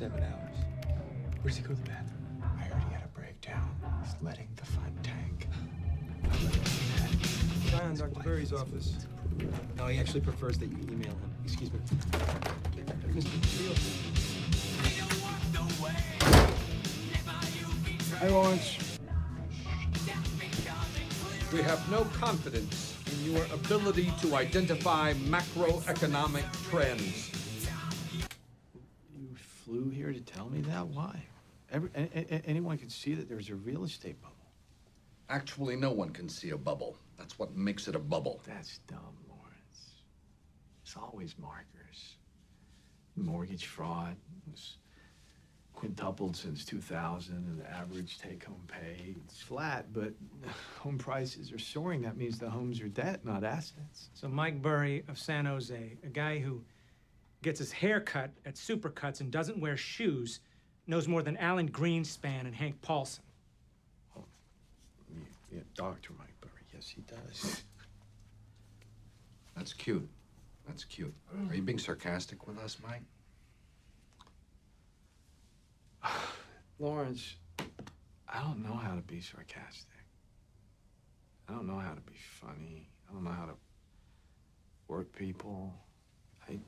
seven hours. Where does he go to the bathroom? I heard he had a breakdown. He's letting the fun tank. Try on Dr. Burry's office. No, he actually prefers that you email him. Excuse me. Mr. Steele. Hi, Lawrence. We have no confidence in your ability to identify macroeconomic trends. You flew here to tell me that? Why? Every, a, a- anyone can see that there's a real estate bubble. Actually, no one can see a bubble. That's what makes it a bubble. That's dumb, Lawrence. It's always markers. Mortgage fraud was quintupled since 2000, and the average take-home pay is flat, but home prices are soaring. That means the homes are debt, not assets. So Mike Burry of San Jose, a guy who gets his hair cut at Supercuts and doesn't wear shoes, knows more than Alan Greenspan and Hank Paulson. Oh, yeah, yeah, Dr. Mike Burry, yes, he does. That's cute. That's cute. Are you being sarcastic with us, Mike? Lawrence, I don't know how to be sarcastic. I don't know how to be funny. I don't know how to work people. I,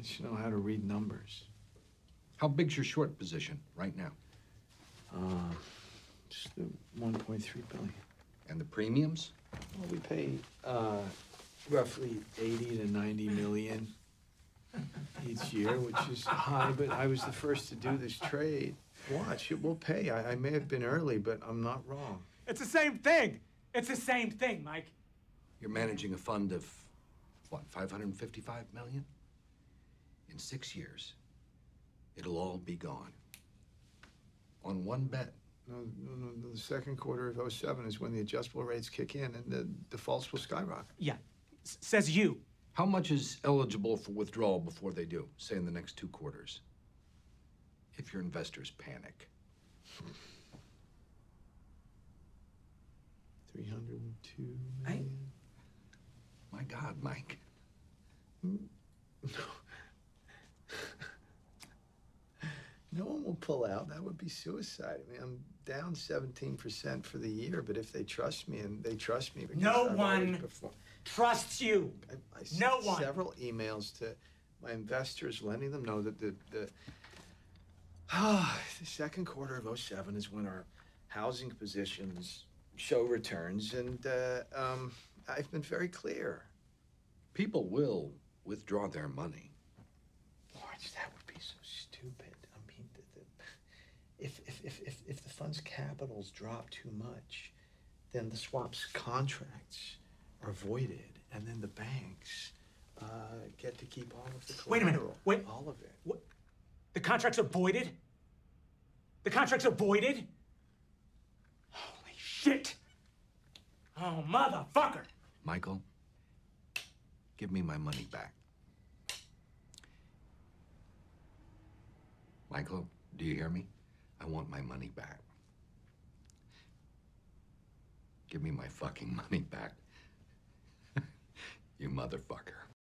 I just know how to read numbers. How big's your short position right now? Uh, just the 1.3 billion. And the premiums? Well, we pay uh, roughly 80 to 90 million each year, which is high, but I was the first to do this trade. Watch, it will pay. I, I may have been early, but I'm not wrong. It's the same thing. It's the same thing, Mike. You're managing a fund of, what, 555 million? In six years, it'll all be gone. On one bet. No, no, no, the second quarter of 07 is when the adjustable rates kick in and the defaults will skyrocket. Yeah, s- says you. How much is eligible for withdrawal before they do, say in the next two quarters? If your investors panic. 302 I- My God, Mike. Mm. No one will pull out. That would be suicide. I mean, I'm down 17% for the year, but if they trust me and they trust me because No I've one performed- Trusts you. I, I No one. several emails to my investors letting them know that the the, the second quarter of 07 is when our housing positions show returns, and uh, um, I've been very clear. People will withdraw their money. Lawrence, that would be so stupid. I mean, the, the, if, if, if, if, if the fund's capitals drop too much, then the swap's contracts are voided, and then the banks uh, get to keep all of the collateral. Wait a minute. Wait. All of it. What? The contracts are voided? The contracts are voided? Holy shit! Oh, motherfucker! Michael, give me my money back. Michael, do you hear me? I want my money back. Give me my fucking money back. you motherfucker.